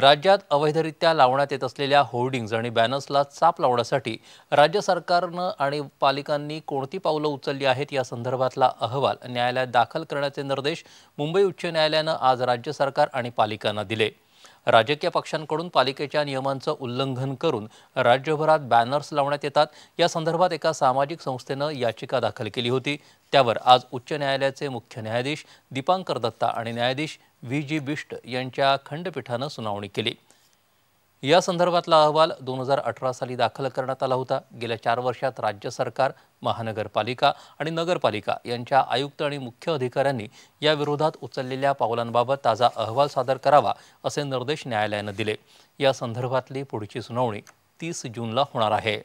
राज्यात अवैधरित्या लावण्यात येत असलेल्या होर्डिंग्ज आणि बॅनर्सला चाप लावण्यासाठी राज्य सरकारनं आणि पालिकांनी कोणती पावलं उचलली आहेत या संदर्भातला अहवाल न्यायालयात दाखल करण्याचे निर्देश मुंबई उच्च न्यायालयानं आज राज्य सरकार आणि पालिकांना दिले. राजकीय पक्षांकडून पालिकेच्या नियमांचं उल्लंघन करून राज्यभरात बॅनर्स लावण्यात येतात. या संदर्भात एका सामाजिक संस्थेनं याचिका दाखल केली होती. त्यावर आज उच्च न्यायालयाचे मुख्य न्यायाधीश दीपांकर दत्ता आणि न्यायाधीश व्ही जी बिष्ट यांच्या खंडपीठानं सुनावणी केली. या संदर्भातला अहवाल दोन हजार अठरा साली दाखल करण्यात आला होता. गेल्या चार वर्षात राज्य सरकार महानगरपालिका आणि नगरपालिका यांच्या आयुक्त आणि मुख्य अधिकाऱ्यांनी या विरोधात उचललेल्या पावलांबाबत ताजा अहवाल सादर करावा असे निर्देश न्यायालयानं दिले. या संदर्भातली पुढची सुनावणी तीस जूनला होणार आहे.